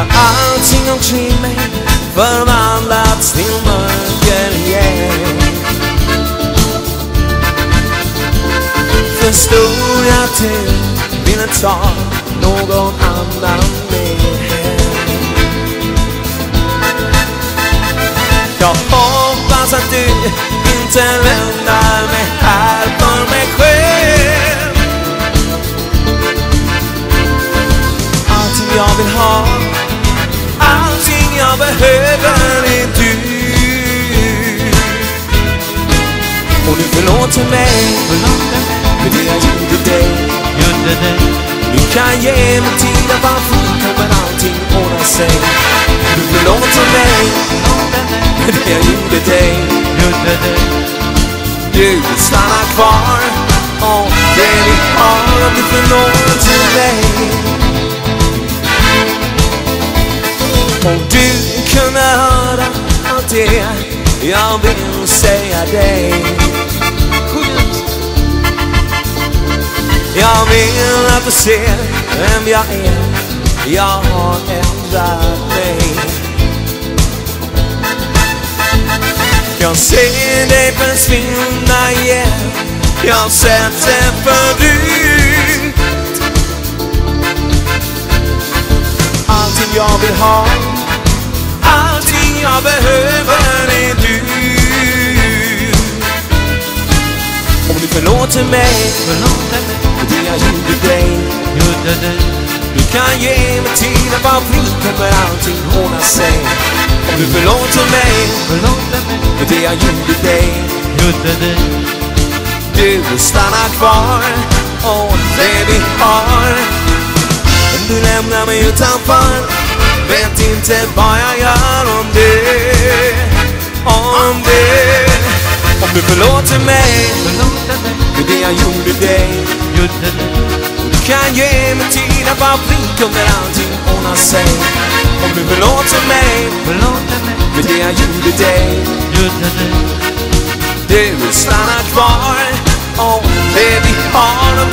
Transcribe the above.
När allting omkring mig förvandlats till mörker igen Förstod jag till ville ta någon annan med hem. Jag hoppas att du inte lämnar mig här för mig själv. Allting jag vill ha jag behöver är du Och du förlåter mig. För det jag gjorde dig. Du kan ge mig tid att vara fri kommer allting ordna sig. Du förlåter mig. För det jag gjorde dig. Du stannar kvar. Och det vi har om du förlåter mig. Om det jag vill säga dig. Jag vill att du ser vem jag är. Jag har ändrat mig. Jag ser dig försvinna igen. Jag har sett det förut. Allting jag vill ha. Allting jag behöver. Förlåter mig. För det jag gjorde dig. Du. Kan ge mig tid att vara fri kommer allting ordna sig. Om du förlåter mig. För det jag gjorde dig. Du. Stannar kvar. Och det vi har. Om du lämnar mig utanför. Vet inte vad jag gör jag gjorde dig Du kan ge mig tid att vara fri kommer allting ordna sig. Om du förlåter mig. För det jag gjorde dig. Du stannar kvar. Och det vi har